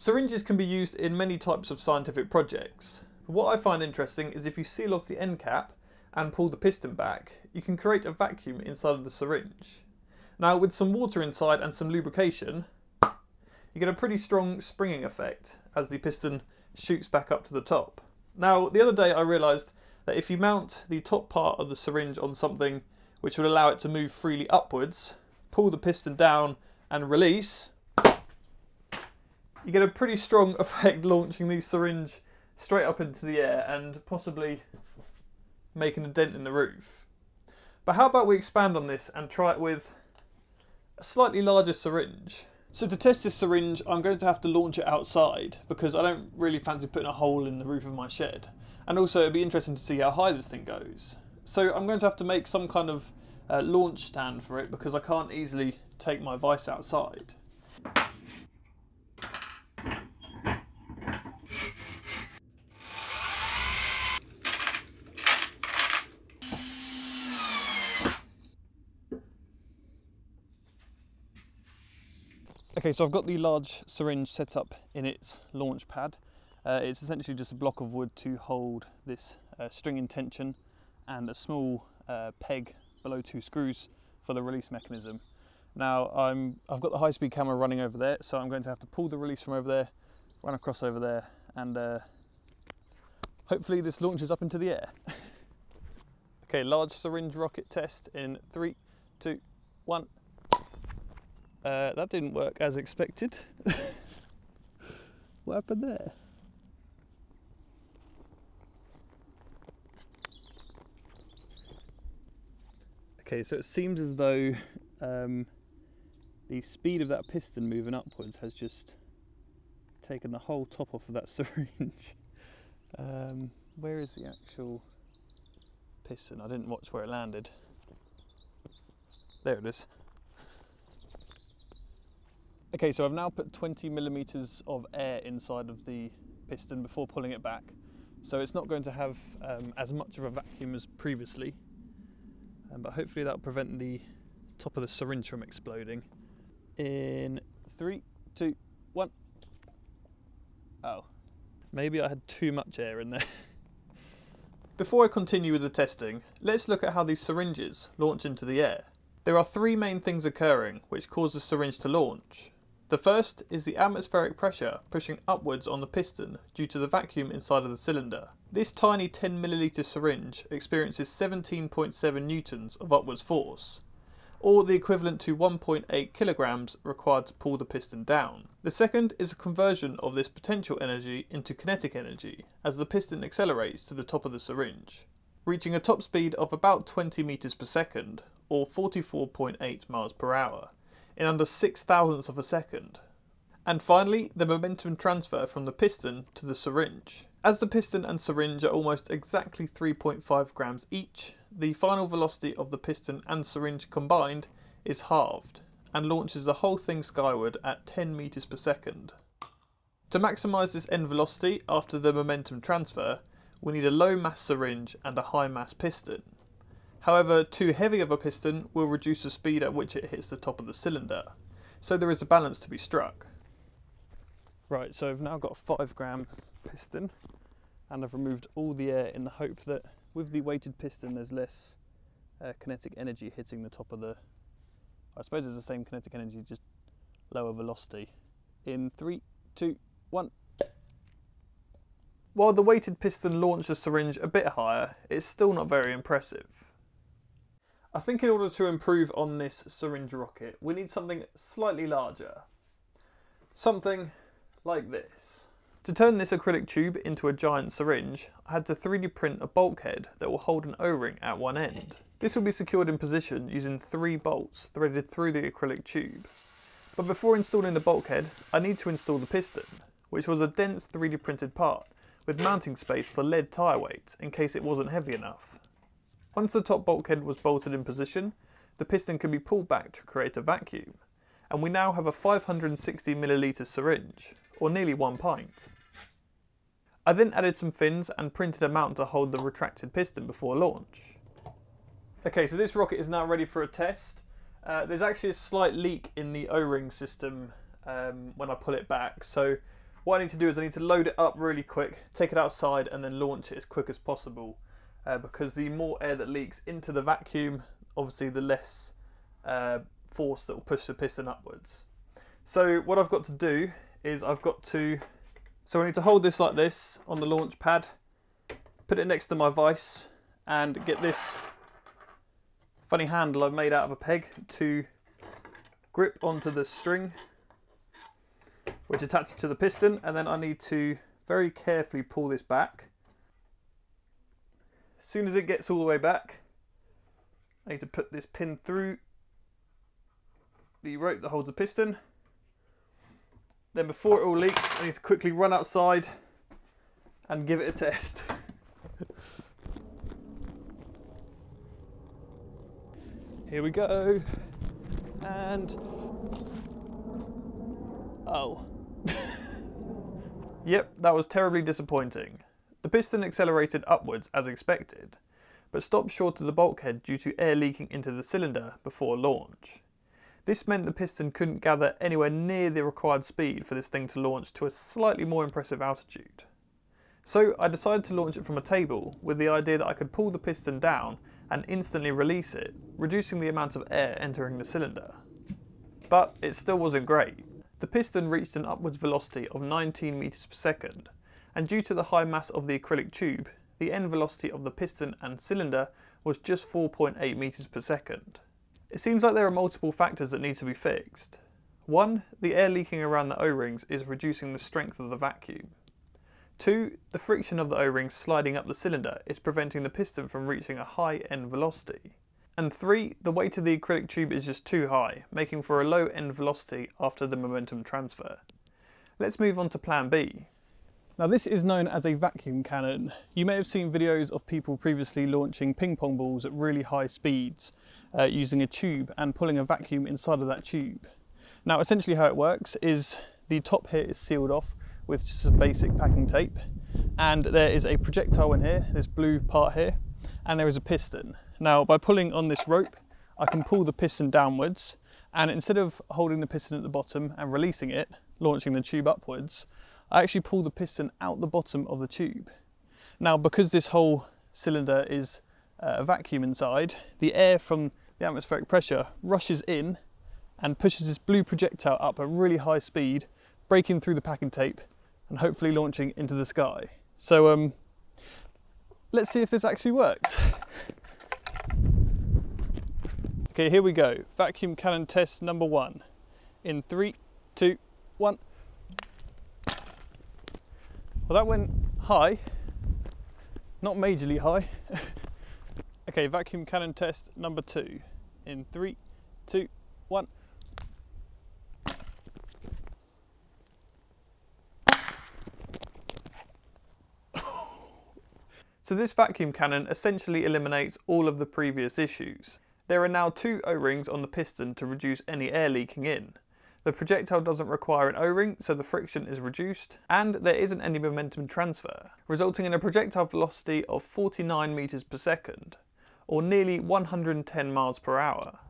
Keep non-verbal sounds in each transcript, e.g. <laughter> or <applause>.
Syringes can be used in many types of scientific projects. But what I find interesting is if you seal off the end cap and pull the piston back, you can create a vacuum inside of the syringe. Now with some water inside and some lubrication, you get a pretty strong springing effect as the piston shoots back up to the top. Now the other day I realised that if you mount the top part of the syringe on something which would allow it to move freely upwards, pull the piston down and release, you get a pretty strong <laughs> effect launching the syringe straight up into the air and possibly making a dent in the roof. But how about we expand on this and try it with a slightly larger syringe. So to test this syringe, I'm going to have to launch it outside because I don't really fancy putting a hole in the roof of my shed. And also it'd be interesting to see how high this thing goes. So I'm going to have to make some kind of uh, launch stand for it because I can't easily take my vise outside. Okay, so I've got the large syringe set up in its launch pad. Uh, it's essentially just a block of wood to hold this uh, string in tension and a small uh, peg below two screws for the release mechanism. Now I'm, I've got the high-speed camera running over there, so I'm going to have to pull the release from over there, run across over there, and uh, hopefully this launches up into the air. <laughs> okay, large syringe rocket test in three, two, one. Uh, that didn't work as expected. <laughs> what happened there? Okay, so it seems as though um, the speed of that piston moving upwards has just taken the whole top off of that <laughs> syringe. Um, where is the actual piston? I didn't watch where it landed. There it is. Okay, so I've now put 20 millimeters of air inside of the piston before pulling it back. So it's not going to have um, as much of a vacuum as previously, um, but hopefully that'll prevent the top of the syringe from exploding. In three, two, one. Oh, maybe I had too much air in there. <laughs> Before I continue with the testing, let's look at how these syringes launch into the air. There are three main things occurring which cause the syringe to launch. The first is the atmospheric pressure pushing upwards on the piston due to the vacuum inside of the cylinder. This tiny 10ml syringe experiences 17.7 newtons of upwards force, or the equivalent to 1.8 kilograms required to pull the piston down. The second is a conversion of this potential energy into kinetic energy as the piston accelerates to the top of the syringe, reaching a top speed of about 20 meters per second or 44.8 miles per hour in under six thousandths of a second. And finally, the momentum transfer from the piston to the syringe. As the piston and syringe are almost exactly 3.5 grams each, the final velocity of the piston and syringe combined is halved and launches the whole thing skyward at 10 meters per second. To maximise this end velocity after the momentum transfer, we need a low mass syringe and a high mass piston. However, too heavy of a piston will reduce the speed at which it hits the top of the cylinder, so there is a balance to be struck. Right, so I've now got a 5 gram piston and I've removed all the air in the hope that with the weighted piston there's less uh, kinetic energy hitting the top of the, I suppose it's the same kinetic energy, just lower velocity. In three, two, one. While the weighted piston launched the syringe a bit higher, it's still not very impressive. I think in order to improve on this syringe rocket, we need something slightly larger. Something like this. To turn this acrylic tube into a giant syringe, I had to 3D print a bulkhead that will hold an O-ring at one end. This will be secured in position using three bolts threaded through the acrylic tube. But before installing the bulkhead, I need to install the piston, which was a dense 3D printed part with mounting space for lead tyre weights in case it wasn't heavy enough. Once the top bulkhead was bolted in position, the piston could be pulled back to create a vacuum, and we now have a 560 milliliter syringe, or nearly one pint. I then added some fins and printed a mount to hold the retracted piston before launch. Okay, so this rocket is now ready for a test. Uh, there's actually a slight leak in the O-ring system um, when I pull it back, so what I need to do is I need to load it up really quick, take it outside and then launch it as quick as possible uh, because the more air that leaks into the vacuum, obviously the less uh, force that will push the piston upwards. So what I've got to do is I've got to, so I need to hold this like this on the launch pad, put it next to my vise and get this funny handle I've made out of a peg to grip onto the string which attaches to the piston and then I need to very carefully pull this back. As soon as it gets all the way back I need to put this pin through the rope that holds the piston. Then before it all leaks I need to quickly run outside and give it a test. <laughs> Here we go. And oh. <laughs> yep, that was terribly disappointing. The piston accelerated upwards as expected, but stopped short of the bulkhead due to air leaking into the cylinder before launch. This meant the piston couldn't gather anywhere near the required speed for this thing to launch to a slightly more impressive altitude. So I decided to launch it from a table with the idea that I could pull the piston down and instantly release it, reducing the amount of air entering the cylinder. But it still wasn't great. The piston reached an upwards velocity of 19 meters per second, and due to the high mass of the acrylic tube, the end velocity of the piston and cylinder was just 4.8 meters per second. It seems like there are multiple factors that need to be fixed. One, the air leaking around the O-rings is reducing the strength of the vacuum. Two, the friction of the O-rings sliding up the cylinder is preventing the piston from reaching a high end velocity. And three, the weight of the acrylic tube is just too high, making for a low end velocity after the momentum transfer. Let's move on to plan B. Now this is known as a vacuum cannon. You may have seen videos of people previously launching ping pong balls at really high speeds uh, using a tube and pulling a vacuum inside of that tube. Now essentially how it works is the top here is sealed off with just some basic packing tape. And there is a projectile in here, this blue part here, and there is a piston. Now, by pulling on this rope, I can pull the piston downwards, and instead of holding the piston at the bottom and releasing it, launching the tube upwards, I actually pull the piston out the bottom of the tube. Now, because this whole cylinder is uh, a vacuum inside, the air from the atmospheric pressure rushes in and pushes this blue projectile up at really high speed, breaking through the packing tape and hopefully launching into the sky. So um, let's see if this actually works. Okay, here we go. Vacuum cannon test number one. In three, two, one. Well, that went high, not majorly high. <laughs> okay, vacuum cannon test number two. In three, two, one. <laughs> So this vacuum cannon essentially eliminates all of the previous issues. There are now two O-rings on the piston to reduce any air leaking in. The projectile doesn't require an O-ring, so the friction is reduced, and there isn't any momentum transfer, resulting in a projectile velocity of 49 meters per second, or nearly 110 miles per hour.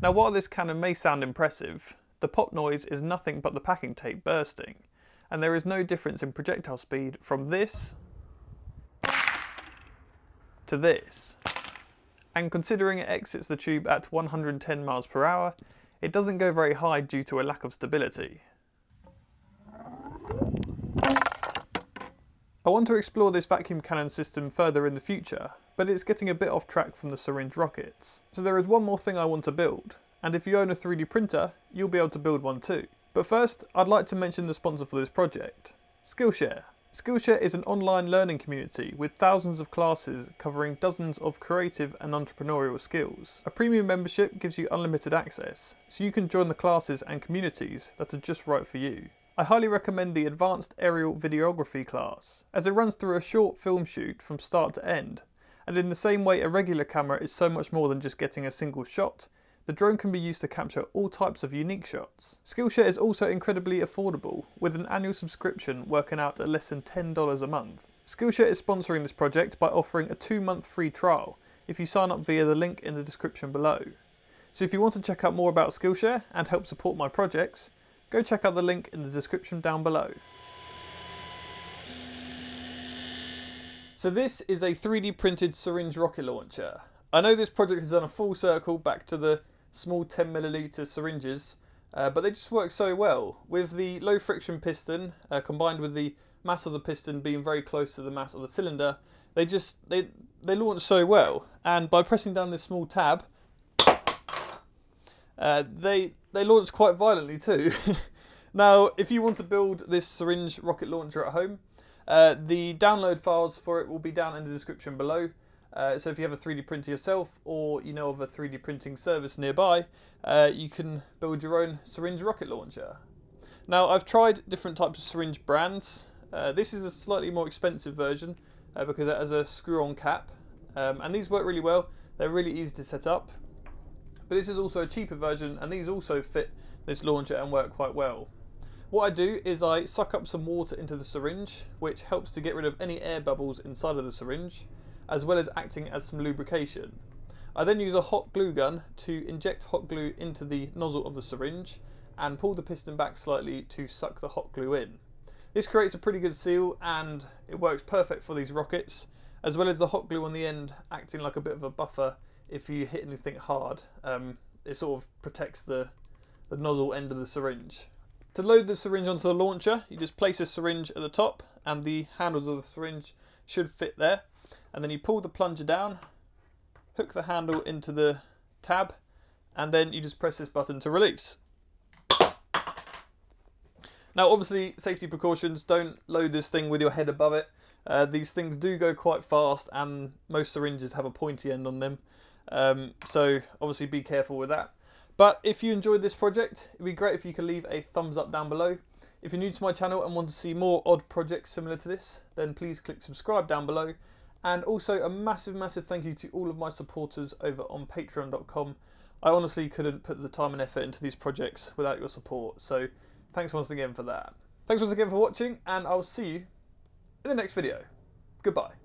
Now while this cannon may sound impressive, the pop noise is nothing but the packing tape bursting, and there is no difference in projectile speed from this to this. And considering it exits the tube at 110 miles per hour, it doesn't go very high due to a lack of stability. I want to explore this vacuum cannon system further in the future, but it's getting a bit off track from the syringe rockets. So there is one more thing I want to build, and if you own a 3D printer, you'll be able to build one too. But first, I'd like to mention the sponsor for this project, Skillshare. Skillshare is an online learning community with thousands of classes covering dozens of creative and entrepreneurial skills. A premium membership gives you unlimited access, so you can join the classes and communities that are just right for you. I highly recommend the Advanced Aerial Videography class, as it runs through a short film shoot from start to end, and in the same way a regular camera is so much more than just getting a single shot, the drone can be used to capture all types of unique shots. Skillshare is also incredibly affordable, with an annual subscription working out at less than $10 a month. Skillshare is sponsoring this project by offering a two month free trial if you sign up via the link in the description below. So if you want to check out more about Skillshare and help support my projects, go check out the link in the description down below. So this is a 3D printed syringe rocket launcher. I know this project has done a full circle back to the small 10 milliliter syringes, uh, but they just work so well. With the low friction piston uh, combined with the mass of the piston being very close to the mass of the cylinder, they just they they launch so well. And by pressing down this small tab, uh, they they launch quite violently too. <laughs> now, if you want to build this syringe rocket launcher at home, uh, the download files for it will be down in the description below. Uh, so if you have a 3D printer yourself or you know of a 3D printing service nearby, uh, you can build your own syringe rocket launcher. Now I've tried different types of syringe brands. Uh, this is a slightly more expensive version uh, because it has a screw-on cap um, and these work really well. They're really easy to set up. But this is also a cheaper version and these also fit this launcher and work quite well. What I do is I suck up some water into the syringe, which helps to get rid of any air bubbles inside of the syringe, as well as acting as some lubrication. I then use a hot glue gun to inject hot glue into the nozzle of the syringe and pull the piston back slightly to suck the hot glue in. This creates a pretty good seal and it works perfect for these rockets, as well as the hot glue on the end acting like a bit of a buffer if you hit anything hard. Um, it sort of protects the, the nozzle end of the syringe. To load the syringe onto the launcher, you just place a syringe at the top and the handles of the syringe should fit there. And then you pull the plunger down, hook the handle into the tab, and then you just press this button to release. Now obviously safety precautions, don't load this thing with your head above it. Uh, these things do go quite fast and most syringes have a pointy end on them. Um, so obviously be careful with that. But if you enjoyed this project, it'd be great if you could leave a thumbs up down below. If you're new to my channel and want to see more odd projects similar to this, then please click subscribe down below. And also a massive, massive thank you to all of my supporters over on patreon.com. I honestly couldn't put the time and effort into these projects without your support. So thanks once again for that. Thanks once again for watching and I'll see you in the next video. Goodbye.